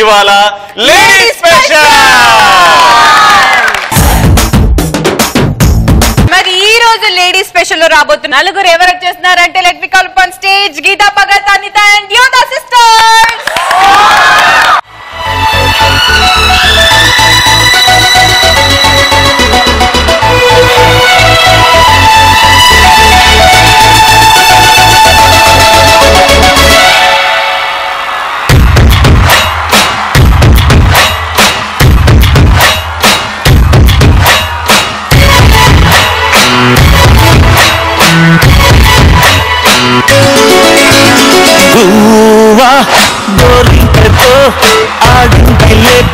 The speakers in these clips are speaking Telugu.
ఇవాళ లేడీ స్పెషల్ మరి ఈ రోజు లేడీ స్పెషల్లో రాబోతున్న నలుగురు ఎవరు వచ్చేస్తున్నారంటే let me call on stage Geetha Bhagat Anitha and Yodha sisters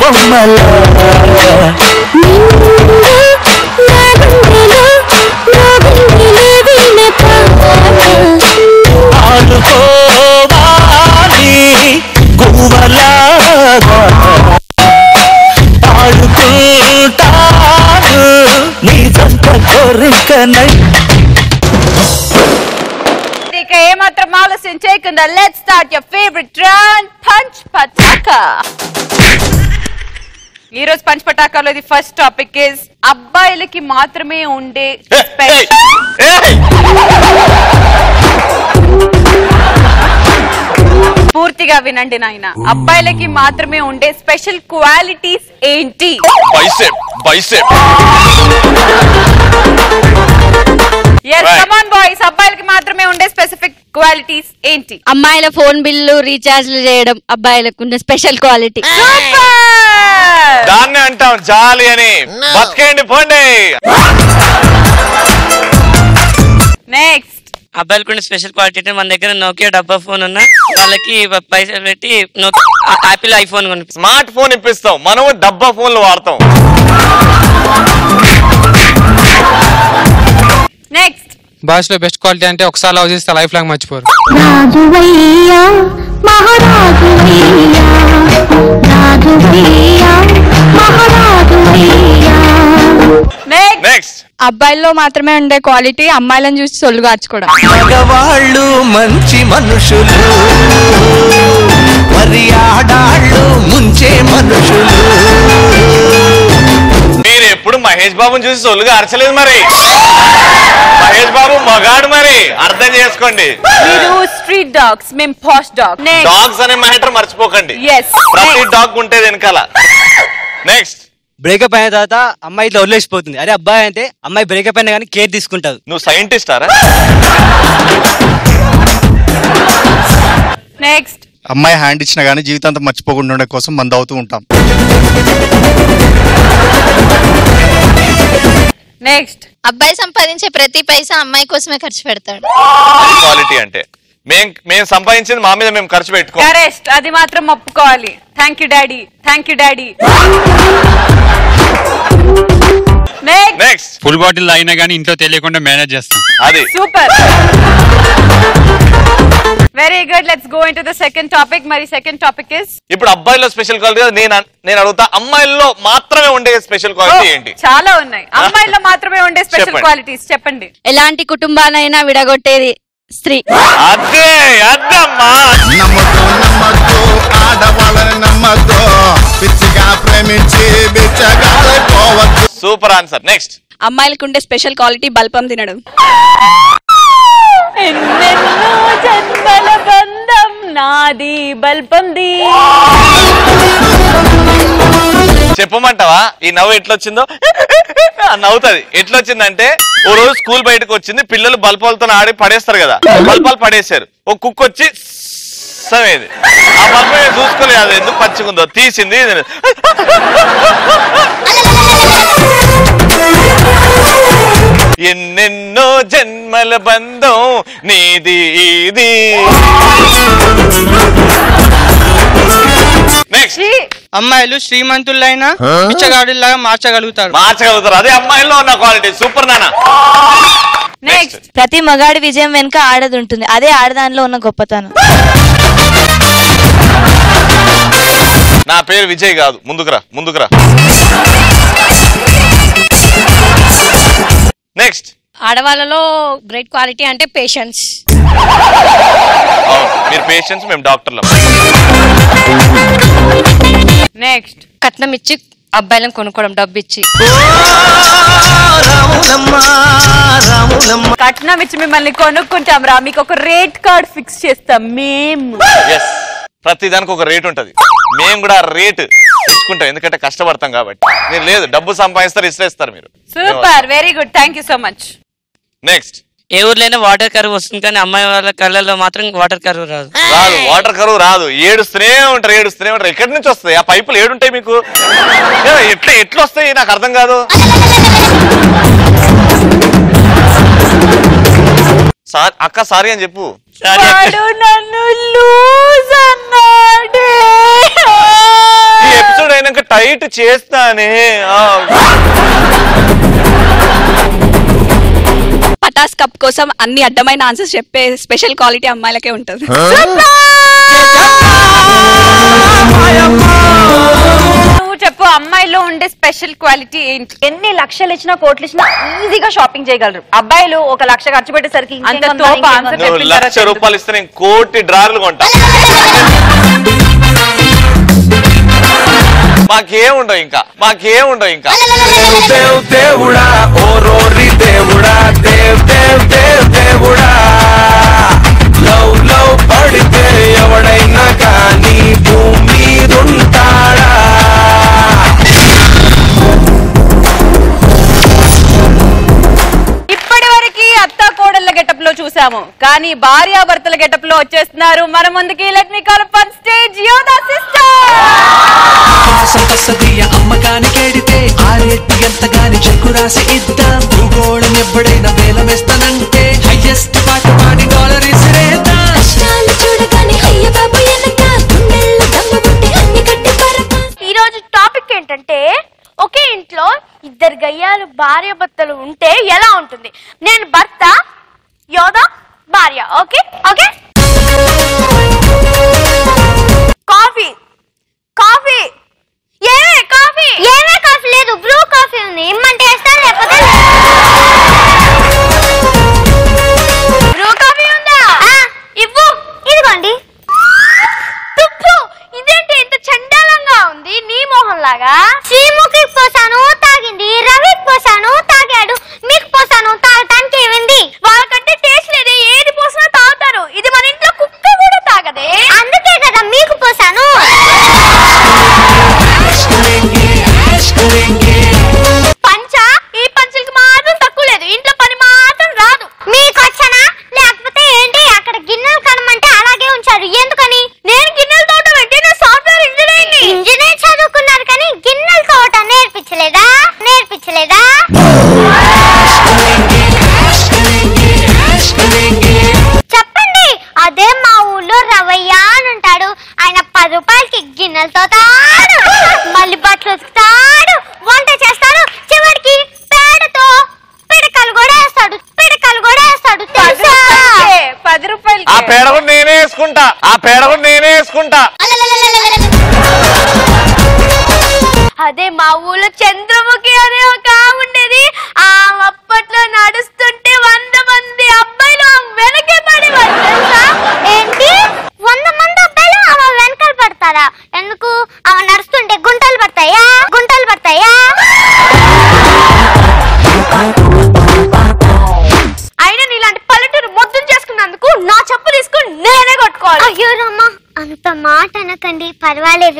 బొమ్మల ఆడుకోవాలి. గువ్వలాగా ఆడుకుంటాను నీ కోరికనై ఇక ఏమాత్రం ఆలస్యం చేయకుండా లెట్ ఈ రోజు పంచ్ పటాకాలో ఇది ఫస్ట్ టాపిక్ ఇస్ అబ్బాయిలకి మాత్రమే ఉండే స్పెషల్ పూర్తిగా వినండి నాయన. అబ్బాయిలకి మాత్రమే ఉండే స్పెషల్ క్వాలిటీస్ ఏంటి? Bicep bicep yes Right. Come on boys అబ్బాయిలకి మాత్రమే ఉండే స్పెసిఫిక్ క్వాలిటీస్ ఏంటి? అమ్మాయిల ఫోన్ బిల్లు రీఛార్జ్లు చేయడం అబ్బాయిలకు ఉన్న స్పెషల్ క్వాలిటీ సూపర్ దాన్ని అంటాం జాలి అని. బతికేయండి పోండి. నెక్స్ట్ అబ్బాయిలకు ఉండే స్పెషల్ క్వాలిటీ అంటే మన దగ్గర నోకియా డబ్బా ఫోన్ ఉన్నా వాళ్ళకి పైసలు పెట్టి యాపిల్ ఐఫోన్ కొనిపిస్తాం స్మార్ట్ ఫోన్ ఇప్పిస్తాం. మనము డబ్బా ఫోన్లు వాడతాం. నెక్స్ట్ భాషలో బెస్ట్ క్వాలిటీ అంటే ఒకసారి లవ్ చేస్తే లైఫ్ లాంగ్ మర్చిపోరు. రాజువయ్యా మహారాజువయ్యా. అబ్బాయిల్లో మాత్రమే ఉండే క్వాలిటీ అమ్మాయిలను చూసి సొల్లు కార్చుకోవడం మగవాళ్ళు మంచి మనుషులు మరి ఆడాళ్ళు ముంచే మనుషులు. మీరు ఎప్పుడు మహేష్ బాబుని చూసి సొల్లుగా అరచలేదు మరి. మహేష్ బాబు మగాడు మరి. అర్థం చేసుకోండి. మీరు స్ట్రీట్ డాగ్స్ మేము పాష్ డాగ్ నెక్స్ట్ డాగ్స్ అనే మ్యాటర్ మర్చిపోకండి. ఎస్ ప్రతి డాగ్ ఉంటేది వెనకాల. నెక్స్ట్ బ్రేకప్ అయిన తర్వాత అమ్మాయి ఇట్లా వదిలేసిపోతుంది. అదే అబ్బాయి అయితే అమ్మాయి బ్రేకప్ అయినా కానీ కేర్ తీసుకుంటారు. నువ్వు సైంటిస్టారా నెక్స్ట్ అమ్మాయి హ్యాండ్ ఇచ్చినా గానీ జీవితాంతం మర్చిపోకుండా ఉండే కోసం మంద అవుతూ ఉంటాం. నెక్స్ట్ అబ్బాయి సంపాదించే ప్రతి పైసా అమ్మాయి కోసమే ఖర్చు పెడతాడు. క్వాలిటీ అంటే. మేం మేము సంపాదించింది మా మీద మేము ఖర్చు పెట్టుకో. కరెస్ట్ అది మాత్రం ఒప్పుకోవాలి. Thank you daddy thank you daddy next next full bottle అయినా కానీ ఇంట్లో తెలియకుండా మేనేజ్ చేస్తాం. అది. Super very good let's go into the second topic మరి సెకండ్ టాపిక్ ఇస్ ఇప్పుడు అబ్బాయిలో స్పెషల్ క్వాలిటీ నేను అన్- నేను అడుగుతా అమ్మాయిల్లో మాత్రమే ఉండే స్పెషల్ క్వాలిటీ ఏంటి? చాలా ఉన్నాయి. అమ్మాయిల్లో మాత్రమే ఉండే స్పెషల్ చెప్పండి. క్వాలిటీస్ చెప్పండి. ఎలాంటి కుటుంబానైనా విడగొట్టేది స్త్రీ. అదే అద్దమ్మా నమ్మద్దు నమ్మద్దు ఆడవాళ్ళని నమ్మద్దు. పిచ్చిగా ప్రేమించి బిచ్చగాలైపోవద్దు. Super answer. నెక్స్ట్. అమ్మాయిలకు ఉండే స్పెషల్ క్వాలిటీ బల్పం తినడం. ఎన్నెన్నో జన్మల బంధం నాది బల్పంది. చెప్పమంటావా? ఈ నవ్వు ఎట్లొచ్చిందో? ఆ నవ్వుతుంది. ఎట్లొచ్చిందంటే ఓ రోజు స్కూల్ బయటకు వచ్చింది పిల్లలు బల్పాలతో ఆడి పడేస్తారు కదా. బల్పాలు పడేశారు. ఓ కుక్క వచ్చి సమేది ఆ బల్ప చూసుకోలేదు అది ఎందుకు పచ్చిగుందో తీసింది. ఎన్నెన్నో జన్మల బంధం నీది ఇది. నెక్స్ట్ అమ్మాయిలు శ్రీమంతులైనా బిచ్చగాడులాగా మార్చగలుగుతారు. మార్చగలుగుతారు. అదే అమ్మాయిల్లో ఉన్న క్వాలిటీ సూపర్ నాన్న. నెక్స్ట్ ప్రతి మగాడి విజయం వెనుక ఆడది ఉంటుంది అదే ఆడదానిలో ఉన్న గొప్పతనం. నా పేరు విజయ్ కాదు. ముందుకురా ముందుకురా నెక్స్ట్ ఆడవాళ్ళలో గ్రేట్ క్వాలిటీ అంటే పేషెన్స్. అవును మీరు పేషెంట్స్ మేము డాక్టర్లం. నెక్స్ట్ కట్నం ఇచ్చి అబ్బాయిలను కొనుక్కోవడం డబ్బు ఇచ్చి కట్నం ఇచ్చి మిమ్మల్ని కొనుక్కుంటాం రా. మీకు ఒక రేట్ కార్డ్ ఫిక్స్ చేస్తాం మేము. ఎస్ ప్రతి దానికి ఒక రేట్ ఉంటది. మేము కూడా రేట్ ఇచ్చుకుంటాం ఎందుకంటే కష్టపడతాం కాబట్టి. మీరు లేదు డబ్బు సంపాదిస్తారు ఇస్తారు మీరు. Super very good thank you so much next ఏ ఊర్లైనా వాటర్ కరువు వస్తుంది కానీ అమ్మాయి వాళ్ళ కళ్ళల్లో మాత్రం వాటర్ కరువు రాదు. రాదు వాటర్ కరువు రాదు. ఏడుస్తూనే ఉంటారు ఏడుస్తూనే ఉంటారు. ఎక్కడి నుంచి వస్తాయి? ఆ పైపులు ఏడుంటాయి మీకు? ఎట్లా ఎట్లా వస్తాయి? నాకు అర్థం కాదు. సార్ అక్క సారీ అని చెప్పు. నన్ను లూజ్ అన్నాడే ఈ ఎపిసోడ్ అయినాక టైట్ చేస్తానే. పటాస్ కప్ కోసం అన్ని అడ్డమైన ఆన్సర్స్ చెప్పే స్పెషల్ క్వాలిటీ అమ్మాయిలకే ఉంటుంది. నువ్వు చెప్పు అమ్మాయిలో ఉండే స్పెషల్ క్వాలిటీ ఏంటి? ఎన్ని లక్షలు ఇచ్చినా కోట్లు ఇచ్చినా ఈజీగా షాపింగ్ చేయగలరు. అబ్బాయిలు ఒక లక్ష ఖర్చు పెట్టేసరికి ఇంకేం అంత కొందాం, తోపు ఇంకేం answer కొందాం. నువ్వు చెప్పిన లక్ష రూపాయలు ఇస్తే నేను కోటి డ్రార్లు కొంటా. మాకేముండవు ఇంకా? మాకేముండవు ఇంకా? దేవ్ దేవుడా ఓ రోరి దేవుడా దేవ్ దేవ్ దేవ్ దేవుడా. చూసాము కానీ భార్యాభర్తల గెటప్లో వచ్చేస్తున్నారు. మన ముందుకి let me call on stage Yodha sister! సంపసదియ అమ్మకానికేడితే ఆరేటి ఎంతగాని చెక్కు రాసి ఇద్దాం. భూగోళం ఎప్పుడైనా వేలమేస్తానంటే హైయెస్ట్ పాట పాడి డాలర్ ఇసిరేద్దాం. కష్టాలు చూడగానే అయ్య బాబు ఎనక గుండెల్లో దమ్ము పుట్టి అన్ని కట్టి పరక ఈ రోజు టాపిక్ ఏంటంటే ఒకే ఇంట్లో ఇద్దరు గయ్యాలు భార్య భర్తలు ఉంటే ఎలా ఉంటుంది? నేను భర్త భార్య ఓకే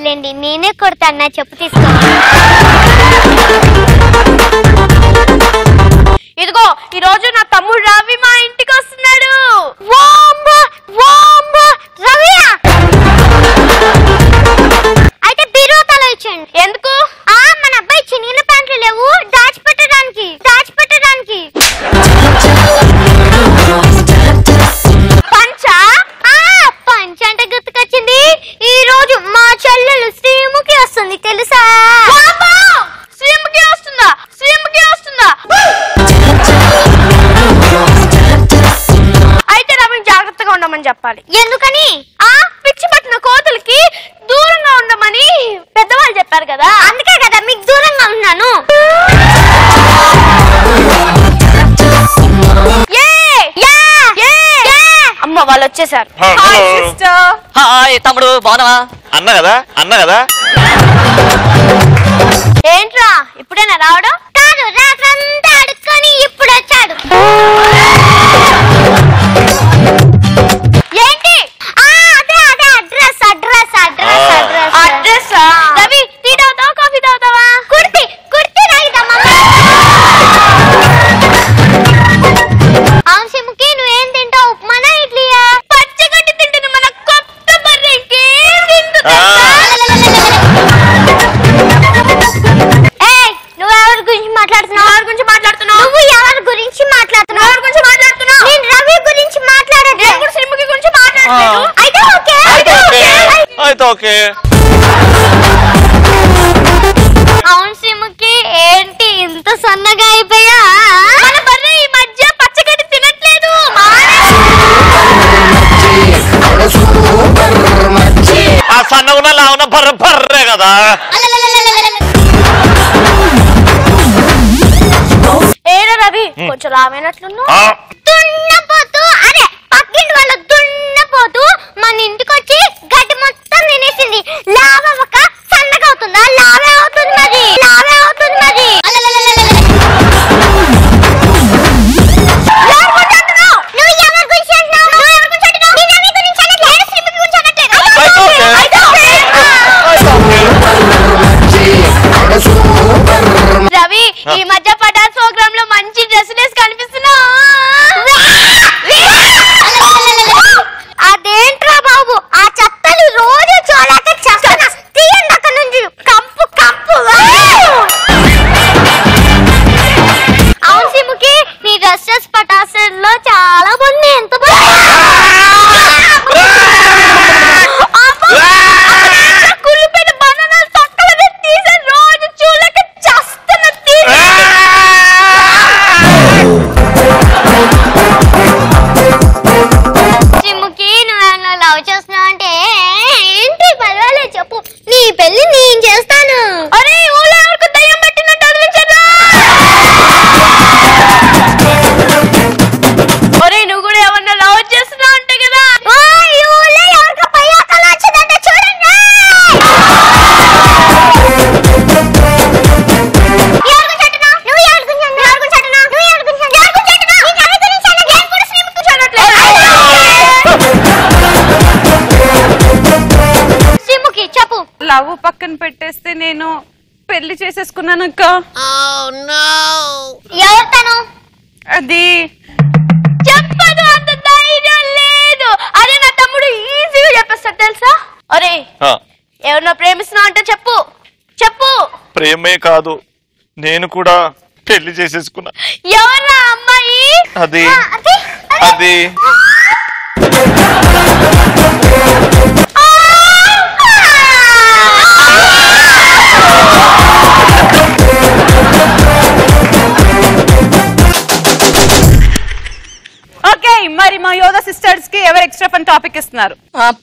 వదిలేండి నేనే కొడతాను నా చెప్పు తీసుకో. చెప్పాలి. ఎందుకని? ఆ? పిచ్చి పట్టిన కోతులకి దూరంగా ఉండమని పెద్దవాళ్ళు చెప్పారు కదా. అందుకే కదా మీకు దూరంగా ఉన్నాను. అమ్మ వాళ్ళు వచ్చేసారు. తమ్ముడు బాగున్నావా? అన్న కదా అన్న కదా? ఏంట్రా ఇప్పుడేనా రావడం? కాదు రాత్రంతా అడుక్కొని ఇప్పుడు వచ్చాడు అయితే ఓకే. అవును సిమ్కి ఏంటి ఇంత సన్నగా అయిపోయా? మన బర్రె మధ్య పచ్చగడ్డి తినట్లేదు. ఆ సన్నగున్న కదా. రవి కొంచెం రామైనట్లున్నా అది చెప్పదు అంత ధైర్యం లేదు. అదే నా తమ్ముడు ఈజీగా చెప్పేస్తాడు తెలుసా? అరే ఆ, ఎవరినో ప్రేమిస్తున్నా అంటే చెప్పు. చెప్పు. ప్రేమే కాదు నేను కూడా పెళ్ళి చేసేసుకున్నా. ఎవరా అమ్మాయి? అది ఆ, అది, అది. ఓకే మరి మా యోగా సిస్టర్స్కి ఎవరు ఎక్స్ట్రా ఫన్ టాపిక్ ఇస్తున్నారు?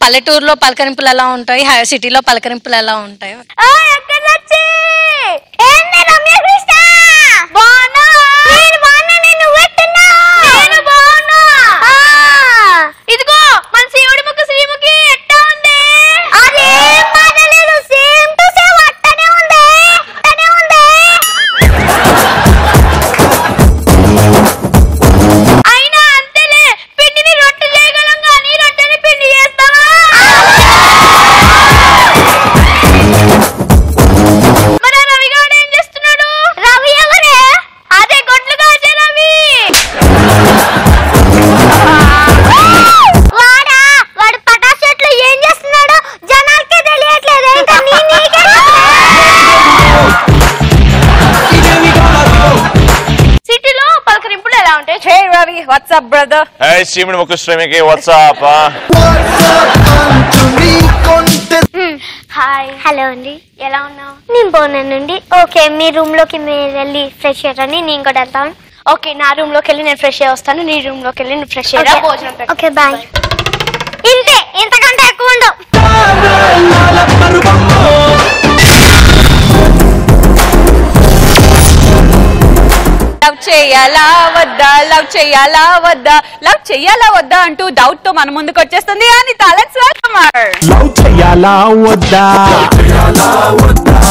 పల్లెటూరులో పలకరింపులు ఎలా ఉంటాయి? సిటీలో పలకరింపులు ఎలా ఉంటాయి? Ravi what's up brother Hey, Simon Mukushramiki, what's up? huh? Hi hello అండి. ఎలా ఉన్నావు? నేను బాగున్నానండి ఓకే మీ రూమ్లోకి మీరు వెళ్ళి ఫ్రెష్ అయ్యారని నేను కూడా వెళ్తాను. ఓకే నా రూమ్లోకి వెళ్ళి నేను ఫ్రెష్ అయ్యి వస్తాను. నీ రూమ్లోకి వెళ్ళి నువ్వు ఫ్రెష్ అయ్యరా భోజనం పెట్టు. ఓకే బాయ్ ఇంతే ఇంతకంటే ఎక్కువ ఉండవు. లవ్ చేయాలా వద్దా? లవ్ చేయాలా వద్దా? లవ్ చేయాలా వద్దా అంటూ డౌట్తో మన ముందుకు వచ్చేస్తుంది అని టాలెంట్స్ కుమార్ లవ్ చెయ్యాలా వద్దా?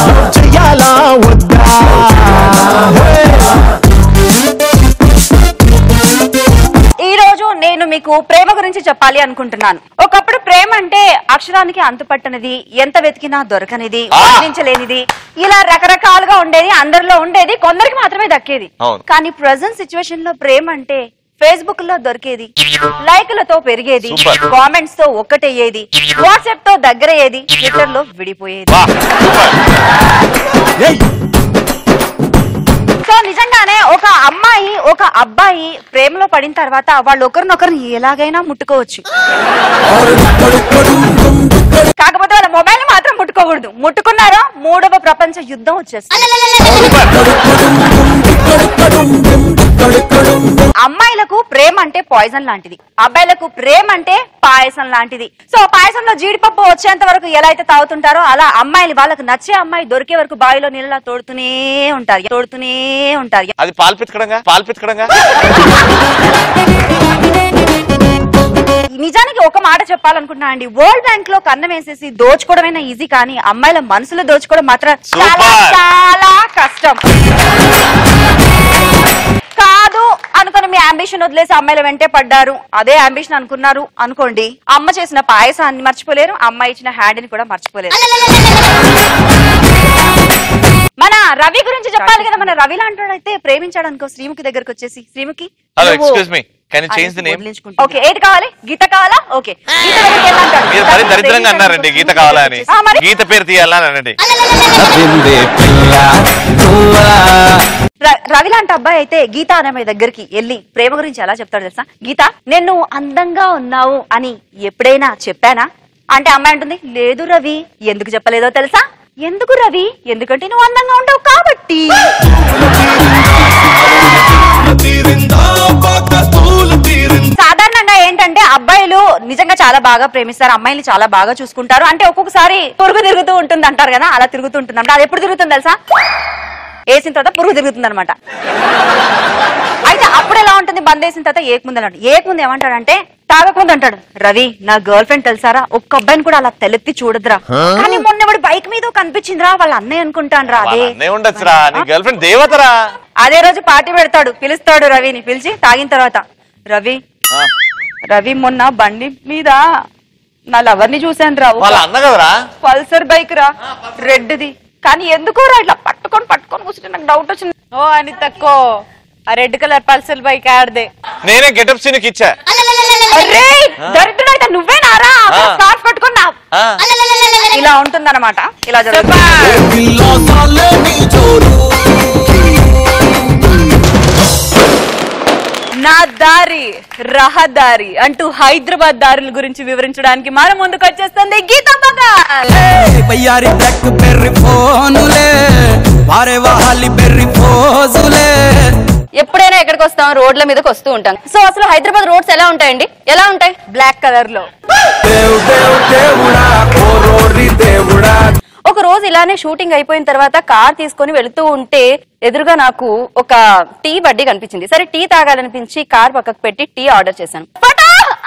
లవ్ చేయాలా వద్దా? మీకు ప్రేమ గురించి చెప్పాలి అనుకుంటున్నాను. ఒకప్పుడు ప్రేమ అంటే అక్షరానికి అంతుపట్టనిది ఎంత వెతికినా దొరకనిది వర్ణించలేనిది ఇలా రకరకాలుగా ఉండేది అందరిలో ఉండేది కొందరికి మాత్రమే దక్కేది. అవును. కానీ ప్రజెంట్ సిచ్యువేషన్లో ప్రేమ అంటే ఫేస్బుక్లో దొరికేది లైకులతో పెరిగేది. కామెంట్స్తో ఒక్కటయ్యేది వాట్సాప్తో దగ్గరయ్యేది ట్విట్టర్లో విడిపోయేది సో నిజంగానే ఒక అమ్మాయి ఒక అబ్బాయి ప్రేమలో పడిన తర్వాత వాళ్ళు ఒకరినొకరిని ఎలాగైనా ముట్టుకోవచ్చు. కాకపోతే వాళ్ళ మొబైల్ మాత్రం ముట్టుకోకూడదు. ముట్టుకున్నారా? మూడవ ప్రపంచ యుద్ధం వచ్చేస్తుంది. అమ్మాయిలకు ప్రేమ అంటే పాయిజన్ లాంటిది. అబ్బాయిలకు ప్రేమ అంటే పాయసం లాంటిది. సో పాయసంలో జీడిపప్పు వచ్చేంత వరకు ఎలా అయితే తాగుతుంటారో అలా అమ్మాయిలు వాళ్ళకు నచ్చే అమ్మాయి దొరికే వరకు బావిలో నీళ్ళ తోడుతూనే ఉంటారు. తోడుతూనే ఉంటారు. అది పాలు పితకడంగా? పాలు నిజానికి ఒక మాట చెప్పాలనుకుంటున్నా అండి. వరల్డ్ బ్యాంక్లో కన్నం వేసేసి దోచుకోవడమైనా ఈజీ కానీ అమ్మాయిల మనసులో దోచుకోవడం మాత్రం చాలా. చాలా కష్టం. కాదు అనుకుని మీ అంబిషన్ వదిలేసి అమ్మాయిల వెంటే పడ్డారు. అదే అంబిషన్ అనుకున్నారు అనుకోండి. అమ్మ చేసిన పాయసాన్ని మర్చిపోలేరు. అమ్మ ఇచ్చిన హ్యాండ్ని కూడా మర్చిపోలేరు. మన రవి గురించి చెప్పాలి కదా మన రవి లాంటి ప్రేమించాడు అనుకో శ్రీముఖి దగ్గరకు వచ్చేసి Sreemukhi hello excuse me can change the name okay ఏది కావాలి? గీత కావాలా? ఓకే గీత దగ్గరికి. మీరు మరీ దరిద్రంగా అన్నారండి గీత కావాలా అని. గీత పేరు తీయాలా అని అనండి రవి లాంటి అబ్బాయి అయితే గీత అనే అమ్మాయి దగ్గరికి వెళ్ళి ప్రేమ గురించి ఎలా చెప్తాడు తెలుసా? గీత నేను అందంగా ఉన్నావు అని ఎప్పుడైనా చెప్పానా? అంటే అమ్మాయి అంటుంది లేదు రవి ఎందుకు చెప్పలేదో తెలుసా? ఎందుకు రవి? ఎందుకంటే నువ్వు అందంగా ఉండవు కాబట్టి. సాధారణంగా ఏంటంటే అబ్బాయిలు నిజంగా చాలా బాగా ప్రేమిస్తారు అమ్మాయిలు చాలా బాగా చూసుకుంటారు. అంటే ఒక్కొక్కసారి పొరుగు తిరుగుతూ ఉంటుంది అంటారు కదా అలా తిరుగుతూ ఉంటుంది అంటే అది ఎప్పుడు తిరుగుతుంది తెలుసా? వేసిన తర్వాత పురుగు తిరుగుతుంది అనమాట అయితే అప్పుడు ఎలా ఉంటుంది? బంద్ వేసిన తర్వాత ఏకముందు అన్నాడు ఏకముందు ఏమంటాడంటే తాగకముందు అంటాడు రవి నా గర్ల్ ఫ్రెండ్ తెలుసారా? ఒక్క అబ్బాయిని కూడా అలా తెలెత్తి చూడదురా కానీ మొన్న వాడు బైక్ మీద కనిపించిందిరా వాళ్ళ అన్నయ్య అనుకుంటాను రా అదే. అన్నే ఉండొచ్చురా. నీ గర్ల్ ఫ్రెండ్ దేవతరా? అదే రోజు పార్టీ పెడతాడు పిలుస్తాడు రవిని పిలిచి తాగిన తర్వాత. రవి రవి మొన్న బండి మీద నా లవర్ని చూశాను రా వాళ్ళ అన్న కదరా? పల్సర్ బైక్ రా రెడ్ ది కానీ ఎందుకో రా ఇట్లా పట్టుకొని పట్టుకొని కూర్చుంటే నాకు డౌట్ వచ్చింది ఓ అని తక్కువ ఆ రెడ్ కలర్ పల్సర్ బైక్ ఆడదే నేనే గెటప్ సీన్కి ఇచ్చా అరే దరిద్రుడు అయితే నువ్వేనారా. స్కార్ఫ్ పట్టుకున్నా ఆ. ఇలా ఉంటుందన్నమాట ఇలా జరుగుతుంది నా దారి రహదారి అంటూ హైదరాబాద్ దారుల గురించి వివరించడానికి మన ముందుకు వచ్చేస్తుంది గీత బయ్యారి బ్లాక్ బెర్రీ ఫోనులే వారే వాహాలి బెర్రీ ఫోజులే. ఎప్పుడైనా ఎక్కడికి వస్తాం రోడ్ల మీదకి వస్తూ ఉంటాం. సో అసలు హైదరాబాద్ రోడ్స్ ఎలా ఉంటాయండి? ఎలా ఉంటాయి? బ్లాక్ కలర్లో దేవ్ దేవ్ దేవుడా కోరోరి దేవుడా. ఒక రోజు ఇలానే షూటింగ్ అయిపోయిన తర్వాత కార్ తీసుకొని వెళుతూ ఉంటే ఎదురుగా నాకు ఒక టీ బడ్డీ కనిపించింది. సరే టీ తాగాలనిపించి కార్ పక్కకు పెట్టి టీ ఆర్డర్ చేశాను.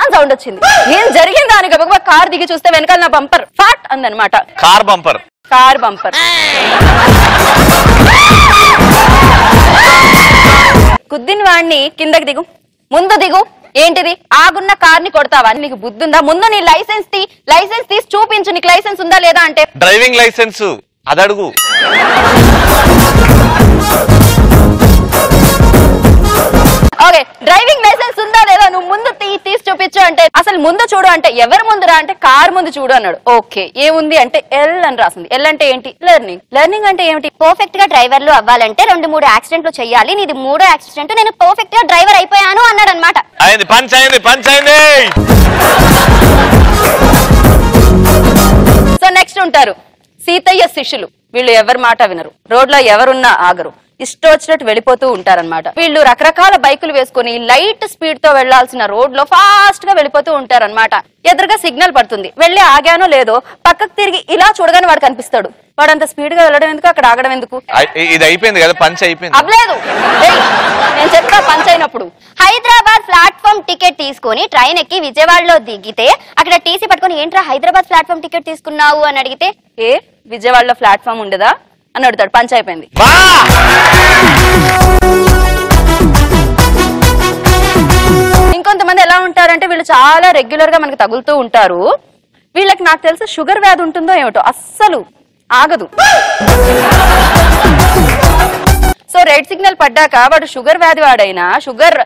అని సౌండ్ వచ్చింది. ఏం జరిగింది దాని గబగబా కార్ దిగి చూస్తే వెనకాల నా బంపర్. ఫాట్! అందనమాట కార్ బంపర్. Car bumper. కుద్దిన వాడిని కిందకి దిగు. ముందు దిగు. ఏంటిది? ఆగున్న కార్ని కొడతావా? నీకు బుద్ధి ఉందా ముందు నీ లైసెన్స్ తీ లైసెన్స్ తీసి చూపించు నీకు లైసెన్స్ ఉందా లేదా అంటే. Driving license. అదడుగు. Okay driving licence ఉందా లేదా నువ్వు ముందు తీసి చూపించు అంటే అసలు ముందు చూడు అంటే ఎవరి ముందురా అంటే కార్ ముందు చూడు అన్నాడు. ఓకే ఏముంది అంటే ఎల్ అని రాసింది. ఎల్ అంటే ఏంటి? లెర్నింగ్ లెర్నింగ్ అంటే ఏమిటి? పర్ఫెక్ట్గా డ్రైవర్లు అవ్వాలంటే రెండు మూడు యాక్సిడెంట్లు చేయాలి నీది మూడో యాక్సిడెంట్ నేను పర్ఫెక్ట్గా డ్రైవర్ అయిపోయాను అన్నాడు అనమాట అయింది పంచ్ అయింది పంచ్ అయింది! సో నెక్స్ట్ ఉంటారు. సీతయ్య శిష్యులు. వీళ్ళు ఎవరి మాట వినరు. రోడ్లో ఎవరున్నా ఆగరు. ఇష్టం వచ్చినట్టు వెళ్ళిపోతూ ఉంటారన్నమాట. వీళ్ళు రకరకాల బైకులు వేసుకొని లైట్ స్పీడ్తో వెళ్ళాల్సిన రోడ్లో ఫాస్ట్గా వెళ్ళిపోతూ ఉంటారన్నమాట. ఎదురుగా సిగ్నల్ పడుతుంది. వెళ్ళి ఆగానో లేదో పక్కకు తిరిగి ఇలా చూడగానే వాడు కనిపిస్తాడు. వాడు అంత స్పీడ్గా వెళ్ళడం ఎందుకు? అక్కడ ఆగడం ఎందుకు? ఇది అయిపోయింది కదా పంచ్ అయిపోయింది. అవ్వలేదు. నేను చెప్తా పంచ్ అయినప్పుడు. హైదరాబాద్ ప్లాట్ఫామ్ టికెట్ తీసుకొని ట్రైన్ ఎక్కి విజయవాడలో దిగితే అక్కడ టీసీ పట్టుకొని ఏంట్రా హైదరాబాద్ ప్లాట్ఫామ్ టికెట్ తీసుకున్నావు? అని అడిగితే ఏ విజయవాడలో ప్లాట్ఫామ్ ఉండదా? అని అడుగుతాడు. పంచ్ అయిపోయింది. ఇంకొంతమంది ఎలా ఉంటారంటే వీళ్ళు చాలా రెగ్యులర్గా మనకి తగులుతూ ఉంటారు. వీళ్ళకి నాకు తెలిసి షుగర్ వ్యాధి ఉంటుందో ఏమిటో అస్సలు ఆగదు. సో రెడ్ సిగ్నల్ పడ్డాక వాడు షుగర్ వ్యాధి వాడైనా షుగర్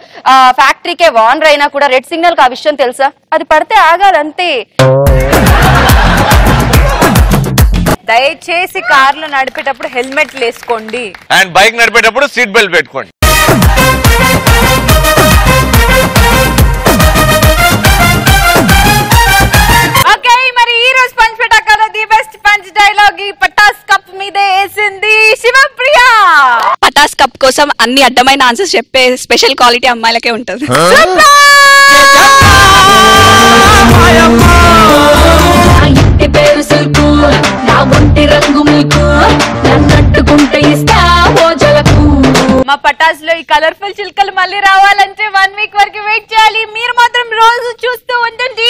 ఫ్యాక్టరీకే వానర్ అయినా కూడా రెడ్ సిగ్నల్కి ఆ విషయం తెలుసా? అది పడితే ఆగాలి అంతే. దయచేసి కార్లు నడిపేటప్పుడు హెల్మెట్ వేసుకోండి. అండ్ బైక్ నడిపేటప్పుడు సీట్ బెల్ట్ పెట్టుకోండి. ఓకే మరి ఈ రోజు పంచ్ పెట్టాకలో ది బెస్ట్ పంచ్ డైలాగ్. ఈ పటాస్ కప్ మీదే వేసింది శివప్రియ. పటాస్ కప్ కోసం అన్ని అడ్డమైన ఆన్సర్స్ చెప్పే స్పెషల్ క్వాలిటీ అమ్మాయిలకే ఉంటుంది. పేరు నా ఒంటి రంగు మీకు ఇస్తా ఓజలకు మా పటాస్లో ఈ కలర్ఫుల్ చిల్కలు మళ్ళీ రావాలంటే వన్ వీక్ వరకు వెయిట్ చేయాలి. మీరు మాత్రం రోజు చూస్తూ ఉండండి.